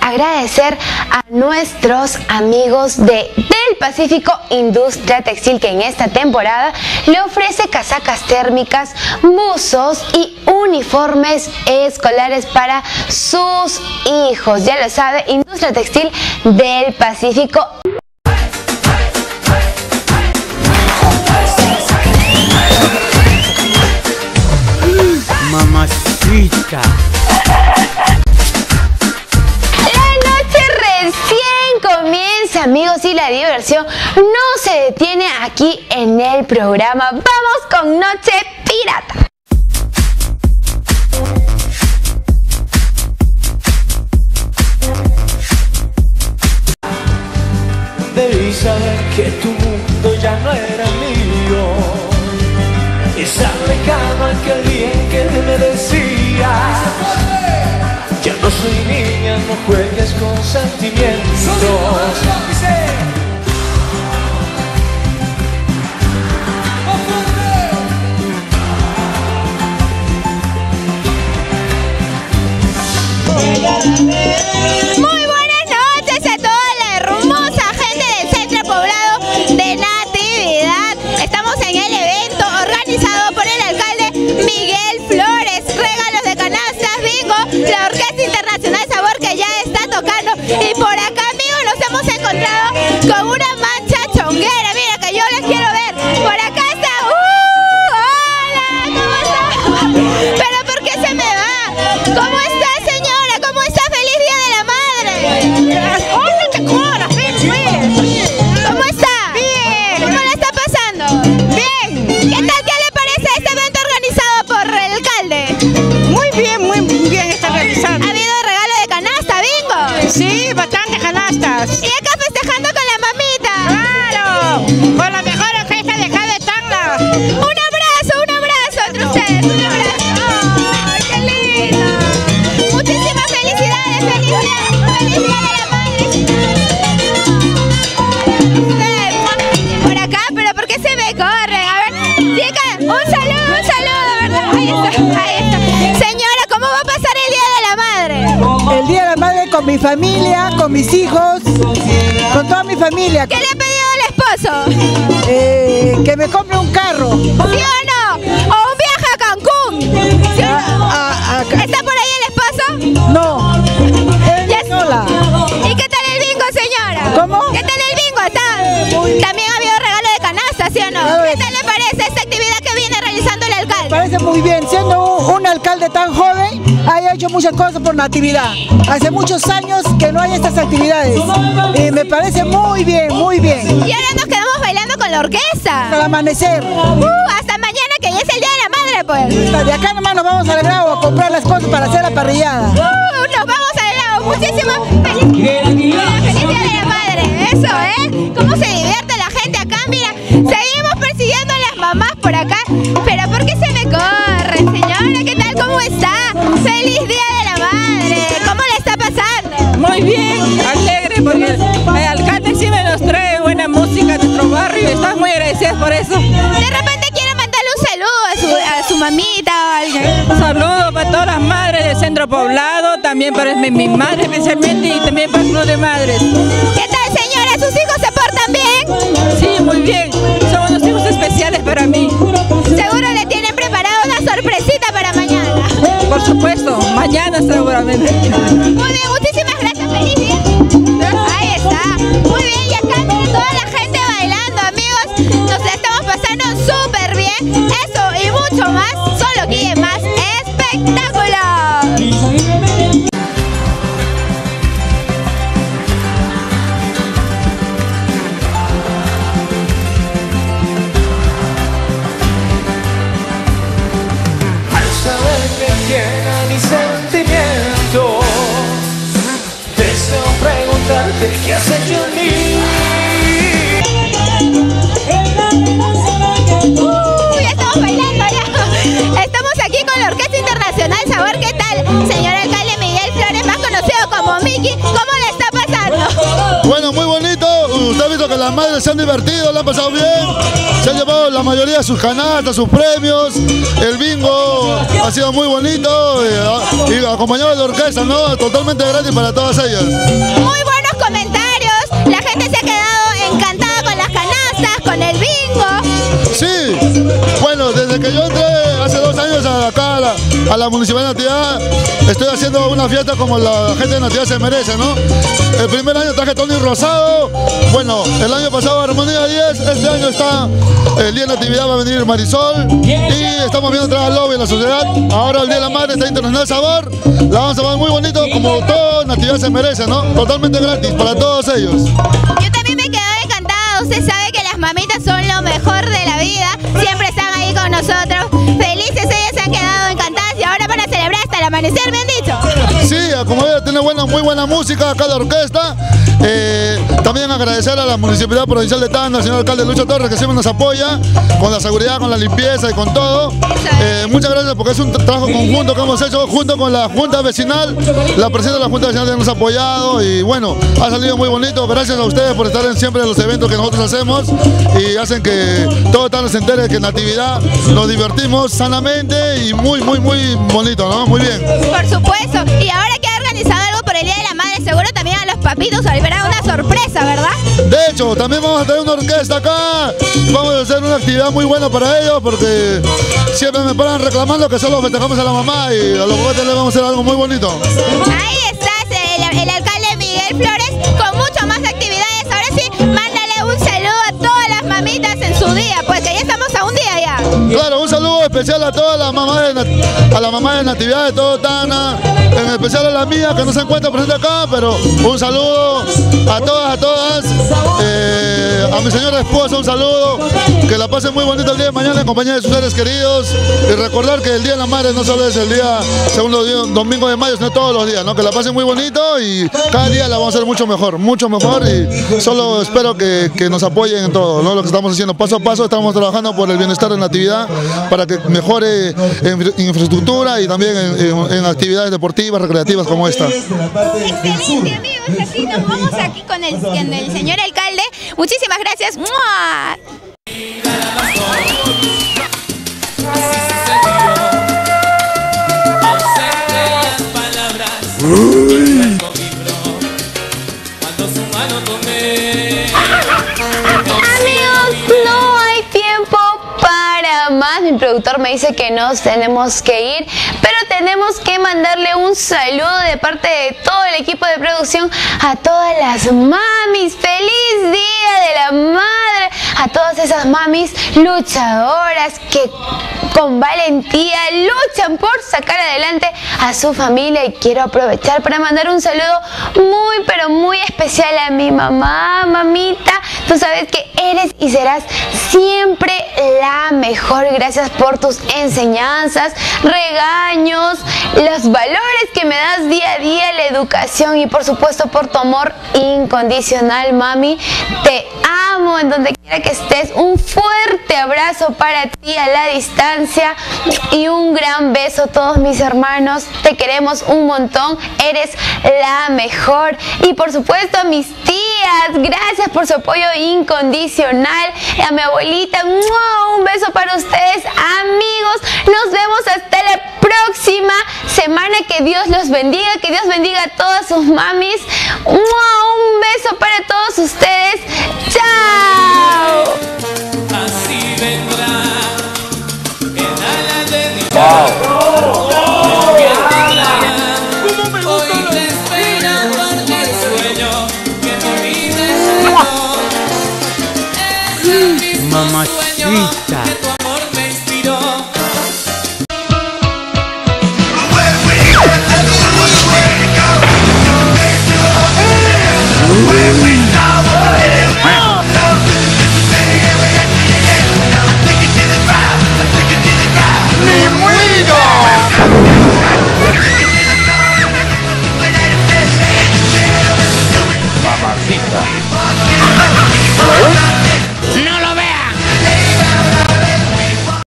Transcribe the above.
agradecer a nuestros amigos de Del Pacífico Industria Textil que en esta temporada le ofrece casacas térmicas, buzos y uniformes escolares para sus hijos. Ya lo sabe, Industria Textil del Pacífico. Mamacita. Amigos, y la diversión no se detiene aquí en el programa. Vamos con Noche Pirata. Debí saber que tu mundo ya no era mío. Está lejano aquel día en que con mi familia, con mis hijos, con toda mi familia. ¿Qué le ha pedido al esposo? Eh, que me compre un carro. ¿Sí o no? ¿O un viaje a Cancún? ¿Sí o no? A- a- ¿Está por ahí el esposo? no, sola. ¿Y qué tal el bingo, señora? ¿Cómo? ¿Qué tal el bingo? ¿Está? También ha habido regalo de canasta, ¿sí o no? ¿Qué tal le parece esta actividad que viene realizando el alcalde? Parece muy bien, siendo un, un alcalde tan joven, ha hecho muchas cosas por natividad. Hace muchos años que no hay estas actividades. Y me parece muy bien, muy bien. Y ahora nos quedamos bailando con la orquesta. amanecer. Uh, hasta mañana que ya es el día de la madre, pues. De acá nomás nos vamos al grado a comprar las cosas para hacer la parrillada. Uh, nos vamos al lado. Muchísimas felicidades. Poblado, también para mi, mi madre especialmente y también para el club de madres. ¿Qué tal, señora? ¿Sus hijos se portan bien? Sí, muy bien, son unos hijos especiales para mí. Seguro le tienen preparado una sorpresita para mañana. Por supuesto, mañana seguramente. Muy bien, muchísimas gracias, feliz día. Ahí está. Muy bien, y acá toda la gente bailando, amigos. Nos la estamos pasando súper bien. Eso y mucho más, solo aquí en Más Espectáculo. Sentimiento Deseo preguntarte qué has hecho señor alcalde Miguel Flores, más conocido como Miki? ¿Cómo le está pasando? Bueno, muy bonito. Usted ha visto que las madres se han divertido, la han pasado bien, se han llevado la mayoría de sus canastas, sus premios, el bingo ha sido muy bonito y, y acompañado de la orquesta, ¿no? Totalmente gratis para todas ellas. Muy buenos comentarios. La gente se ha quedado encantada con las canastas, con el bingo. Sí, bueno, desde que yo entré a la, Municipalidad de Natividad, estoy haciendo una fiesta como la gente de Natividad se merece, ¿no? El primer año traje Tony Rosado, bueno, el año pasado Armonía 10, este año está el Día de Natividad, va a venir Marisol y estamos viendo entrar al lobby en la sociedad. Ahora el Día de la Madre está Internacional Sabor, la vamos a pasar muy bonito como todo Natividad se merece, ¿no? Totalmente gratis para todos ellos. Yo también me quedé encantada. Usted sabe que las mamitas son lo mejor de la amanecer, como ella tiene buena, muy buena música acá de orquesta. Eh, también agradecer a la Municipalidad Provincial de Tanda, al señor alcalde Lucho Torres, que siempre nos apoya con la seguridad, con la limpieza y con todo. Eh, muchas gracias porque es un tra- trabajo conjunto que hemos hecho junto con la Junta Vecinal. La presidenta de la Junta Vecinal nos ha apoyado y bueno, ha salido muy bonito. Gracias a ustedes por estar en siempre en los eventos que nosotros hacemos y hacen que todo Tanda se entere que en Natividad nos divertimos sanamente y muy, muy, muy bonito, ¿no? Muy bien. Por supuesto. Y ahora que organizado algo por el Día de la Madre, seguro también a los papitos habrá una sorpresa, ¿verdad? De hecho, también vamos a tener una orquesta acá. Vamos a hacer una actividad muy buena para ellos porque siempre me paran reclamando que solo festejamos a la mamá y a los juguetes les vamos a hacer algo muy bonito. Ahí estás, el, el alcalde Miguel Flores, especial a todas las mamás de, a la mamá de Natividad de todo Tana, en especial a la mía que no se encuentra presente acá, pero un saludo a todas, a todas. Eh, a mi señora esposa un saludo, que la pasen muy bonito el día de mañana en compañía de sus seres queridos y recordar que el Día de la Madre no solo es el día segundo domingo de mayo, sino todos los días, ¿no? que la pasen muy bonito y cada día la vamos a hacer mucho mejor, mucho mejor y solo espero que, que nos apoyen en todo, ¿no? lo que estamos haciendo paso a paso, estamos trabajando por el bienestar de Natividad para que mejore en infraestructura y también en, en- en actividades deportivas, recreativas como esta. Excelente, amigos. Así nos vamos aquí con el, con el señor alcalde. Muchísimas gracias. ¡Mua! Productor me dice que nos tenemos que ir, pero tenemos que mandarle un saludo de parte de todo el equipo de producción a todas las mamis. ¡Feliz Día de la Madre! A todas esas mamis luchadoras que con valentía luchan por sacar adelante a su familia y quiero aprovechar para mandar un saludo muy pero muy especial a mi mamá, mamita. Tú sabes que eres y serás siempre la mejor. Gracias por tus enseñanzas, regaños, los valores que me das día a día, la educación y por supuesto por tu amor incondicional, mami. Te amo en donde quiera que estés. Un fuerte abrazo para ti a la distancia y un gran beso todos mis hermanos. Te queremos un montón. Eres la mejor. Y por supuesto a mis tías. Gracias por su apoyo incondicional. A mi abuelita. Un beso para ustedes, amigos. Nos vemos hasta la próxima semana. Que Dios los bendiga. Que Dios bendiga a todas sus mamis. Un beso para todos ustedes.